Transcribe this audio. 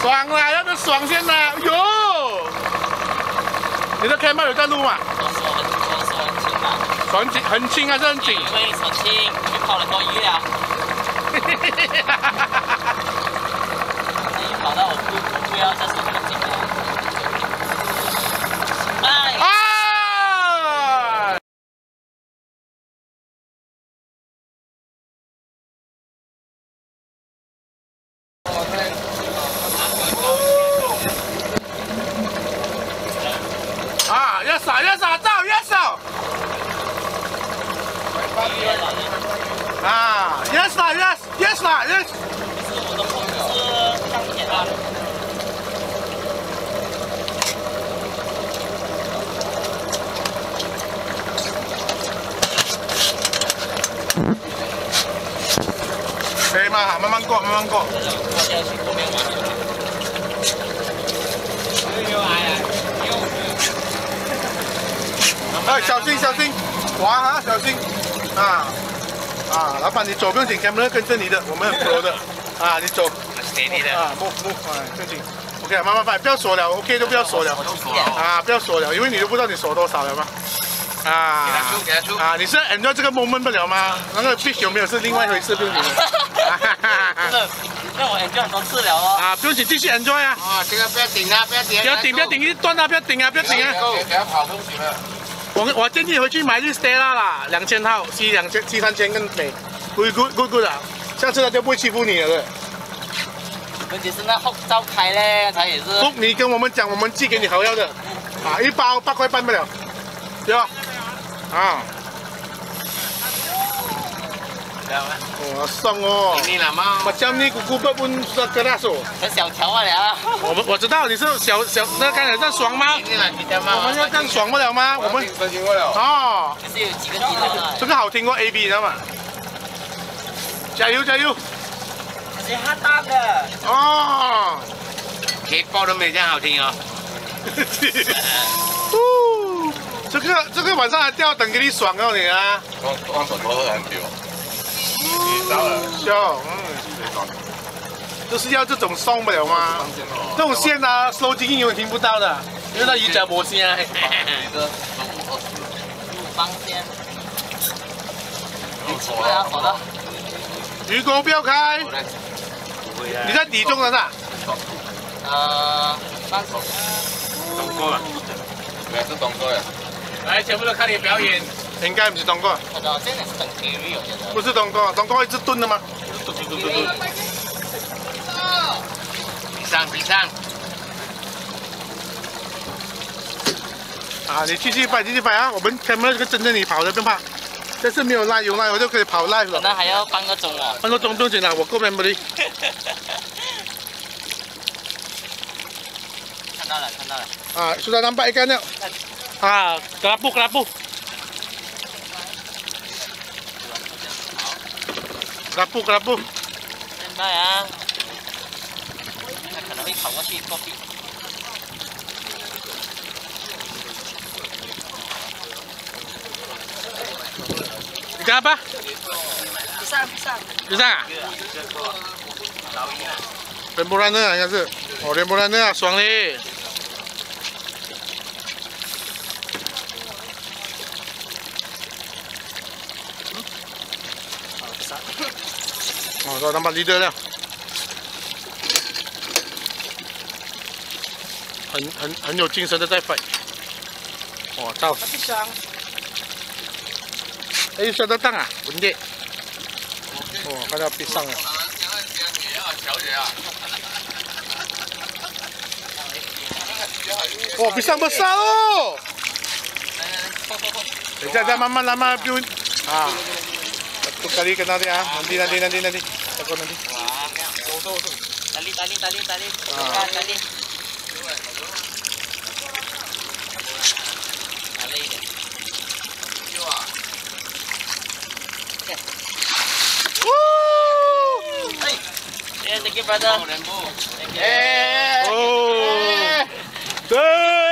爽啦，要不要爽先啦？哟，你的开麦有在录吗？我说很，我说很轻的，很轻，很轻还是很紧？因为很轻，去泡了多鱼了，那一跑到我不不要再手很紧了。哎，啊！啊，要扫要扫，照要扫啊！Yes 啦，Yes Yes 啦，Yes。我的风是钢铁的。可以吗？慢慢过，慢慢过。这种过下去后面完了。又来啊！小心小心，滑啊，小心啊啊！老板，你走不用紧，camera 跟着你的，我们很 pro 的啊，你走给你的？啊，move move，哎，不用紧，OK，慢慢摆，不要锁了，OK 都不要锁了我都锁了啊，不要锁了，因为你都不知道你锁多少了嘛。啊，给他出给他出啊！你是 enjoy 这个 moment 不了吗？那个 fish 有没有是另外一回事，不用紧的。真的那我 enjoy 很多次了哦。啊，不用紧，继续 enjoy 啊！啊，这个不要顶啊，不要顶，不要顶，不要顶，一断啊！不要顶啊！不要顶啊！给给他跑不行了。我我建议你回去买绿 Stella 啦，两千号，C 两千，C 三千更美，good good good good 啊！下次他就不会欺负你了的。问题是那后照开嘞，他也是。不，你跟我们讲，我们寄给你好药的，啊，一包八块半不了，对吧？啊，哇，爽哦！你了吗？macam ni kuku bird pun susah keras oh。很小条啊了。我们我知道你是小小，那刚才在爽吗？我们要这样爽不了吗？我们。哦。这个好听过 A B 你知道吗？加油加油！可是他大的。哦，黑包都没这样好听哦。这个这个晚上还吊等给你爽哦你啊！光光手头很久。你到了。笑，嗯，就是要这种送不了吗？这种线啊，收精英永远听不到的，因为它鱼夹脖线啊。五方先。不要好的。鱼钩不要开，你在底中了是吧？呃，三手。懂过了。没是懂过了。来，全部都看你表演。应该不是东哥。不是东哥，东哥一直蹲的吗？蹲蹲蹲蹲蹲。比上比上。啊，你继续摆，继续摆啊！我们开门这个跟着你跑的，不用怕。这次没有拉，有拉我就可以跑 live 了。那还要半个钟啊。半个钟不用紧了，我够 memory。看到了，看到了。啊，sudah nampak ikannya. Ah, kelapuk, kelapuk. Kelapuk, kelapuk. 现在啊，他可能会跑过去过去。Ikan apa? Pisang, pisang. Pisang ah? Rembolana 应该是。哦，rembolana 啊，爽嘞！哦，我 nampak leader 了。很很很有精神的在 fight。哦，到。Pisang. Eh, sudah datang ah, bende. Oh, ada pisang ah. 哇，pisang besar oh. 等一下，再慢慢慢慢不用啊。Satu kali kena dia ah. Nanti nanti nanti nanti. Takut nanti. Wah, tali, tali, tali, tali. Ah. Tali! Yeah, thank you, brother. Thank you. Oh. Hey.